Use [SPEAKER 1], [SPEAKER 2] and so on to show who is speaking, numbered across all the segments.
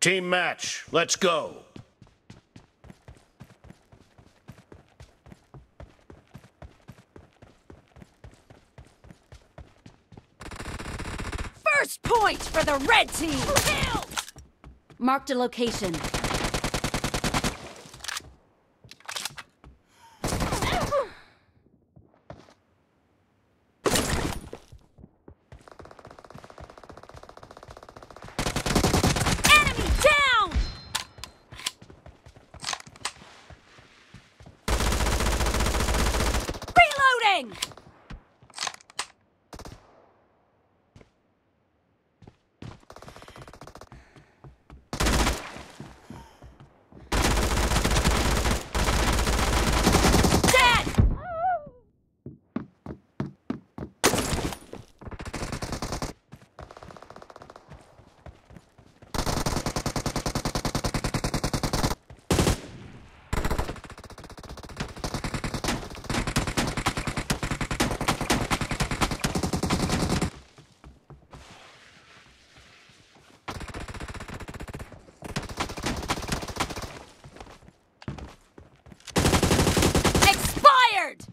[SPEAKER 1] Team match, let's go.
[SPEAKER 2] First point for the red team! Marked a location. Enemy down! Reloading! Dead! Expired!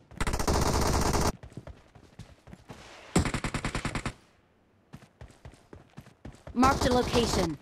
[SPEAKER 2] Marked a location.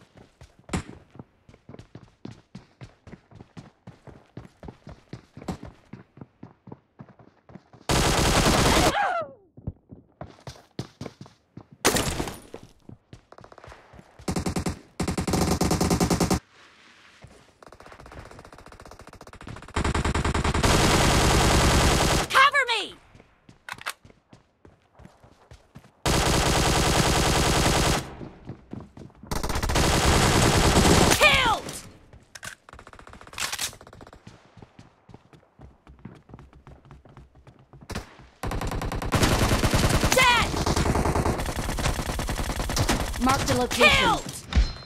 [SPEAKER 2] Location. Killed!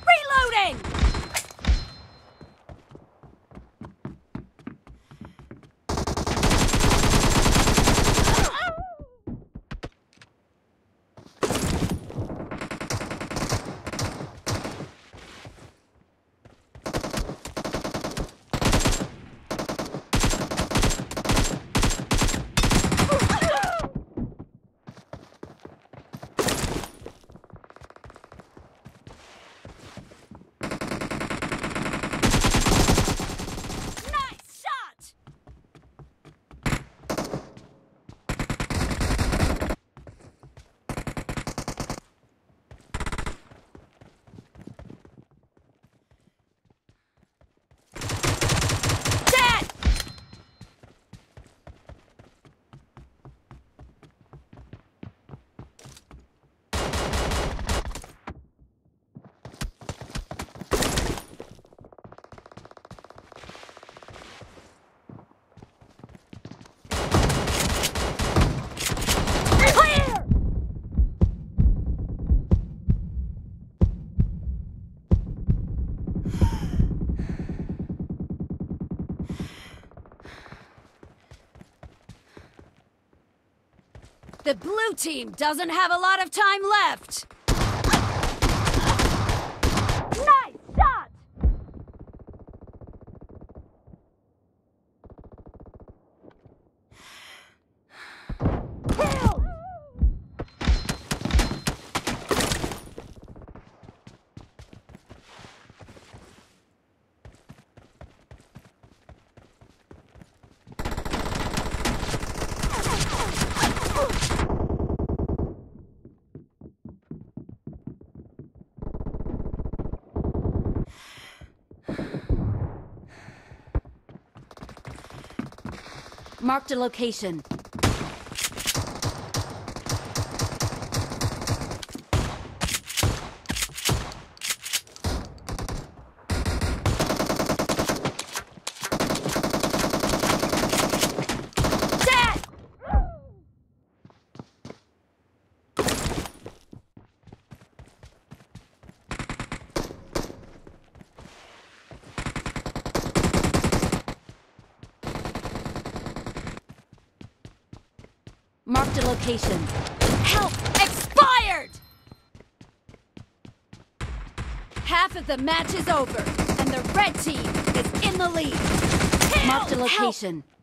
[SPEAKER 2] Reloading! The blue team doesn't have a lot of time left. Marked a location. Marked a location. Help! Expired! Half of the match is over, and the red team is in the lead. Marked a location. No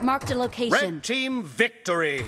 [SPEAKER 2] Marked a location.
[SPEAKER 1] Red team victory.